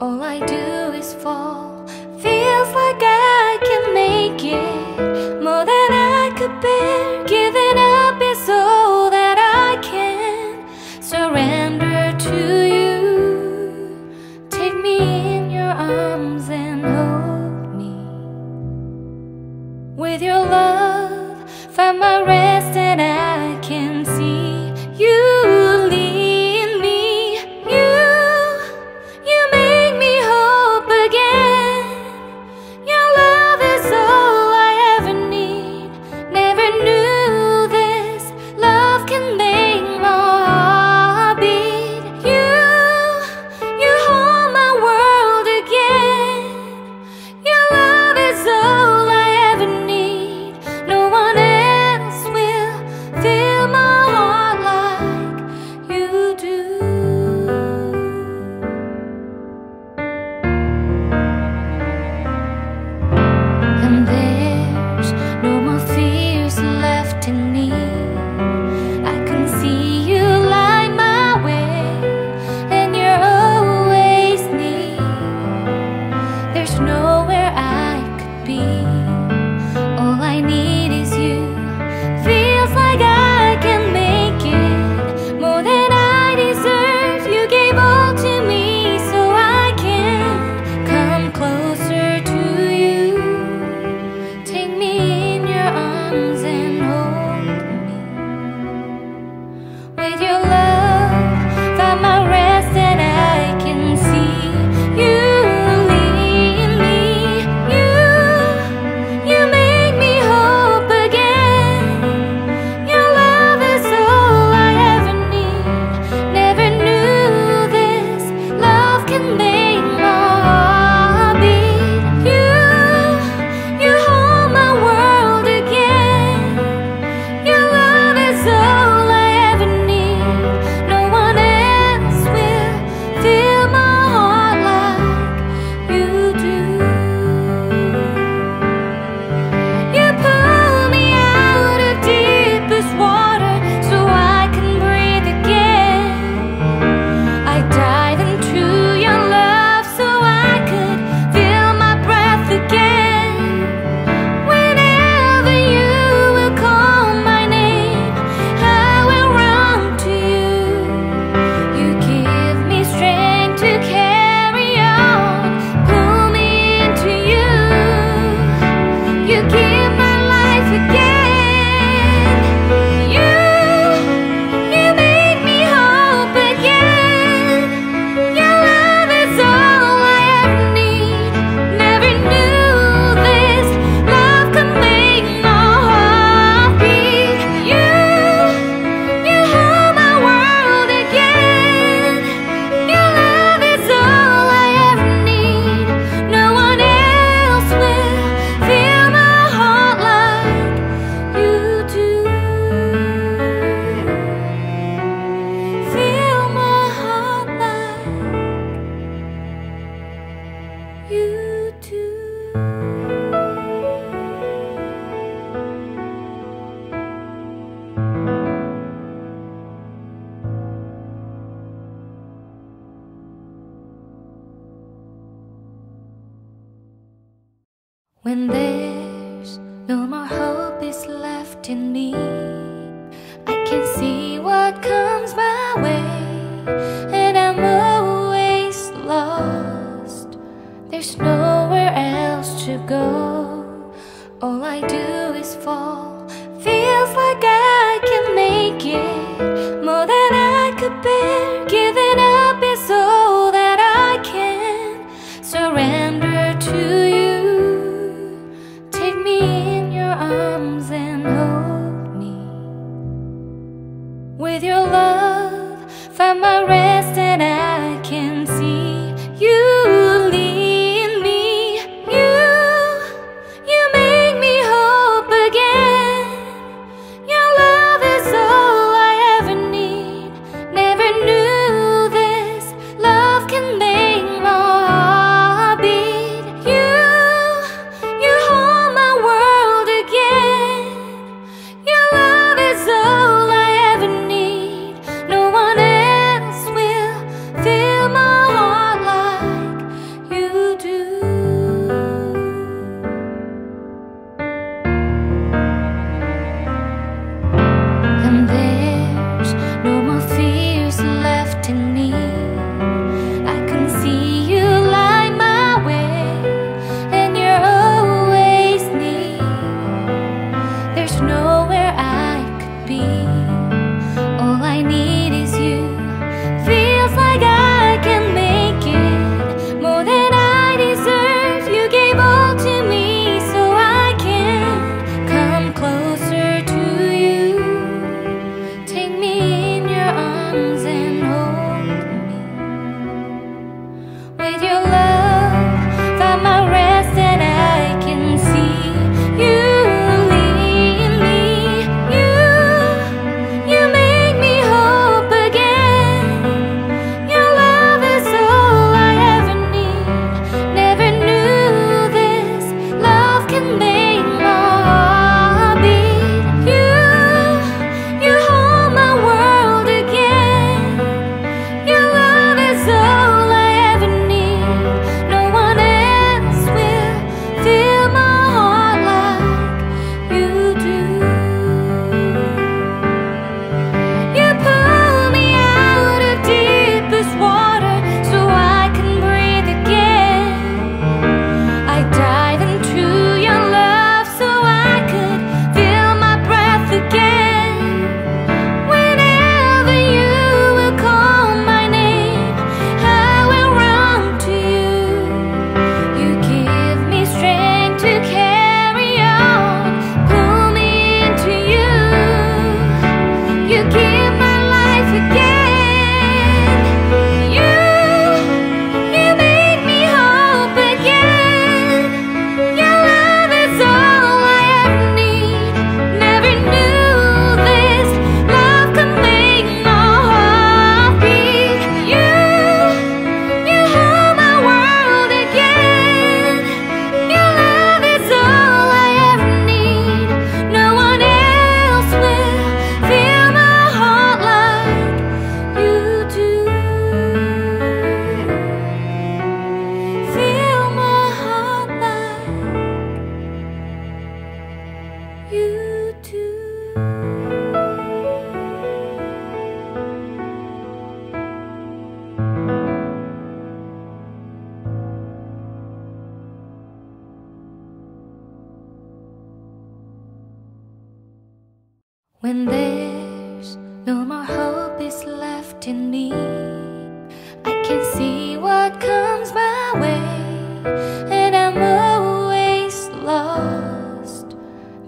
All I do is fall. When there's no more hope is left in me, I can see what comes When there's no more hope is left in me, I can see what comes my way, and I'm always lost.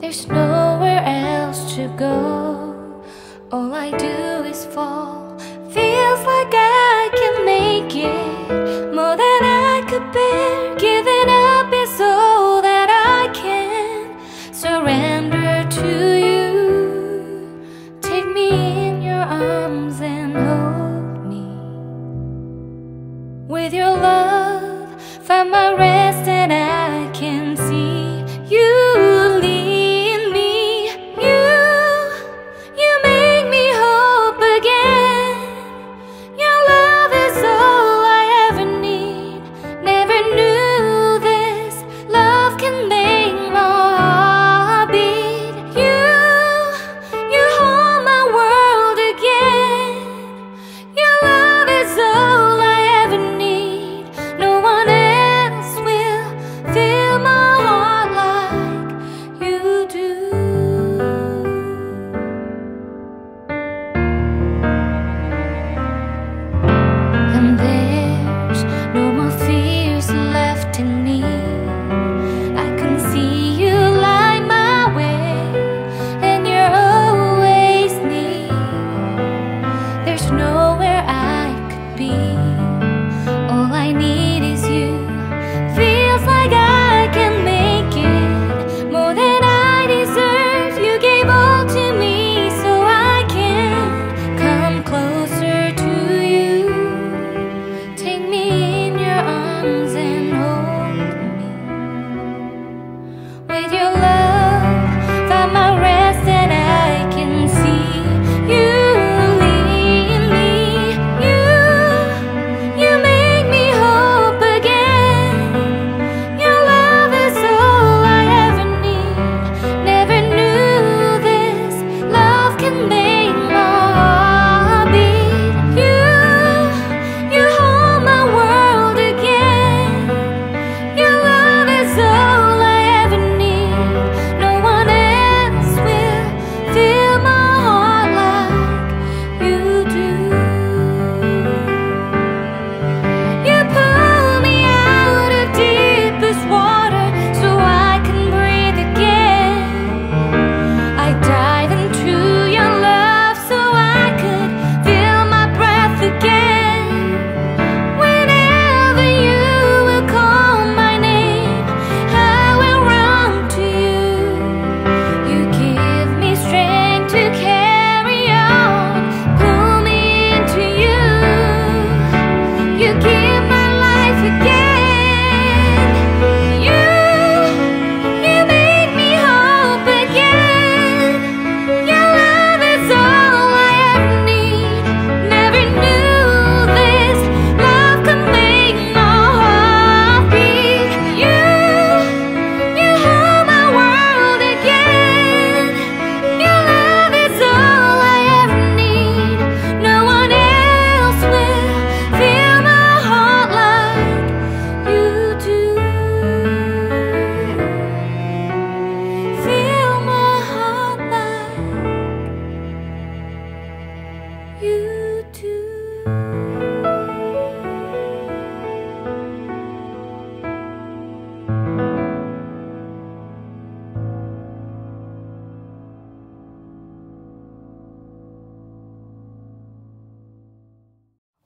There's nowhere else to go. All I do is fall. Feels like I can make it more than I could bear.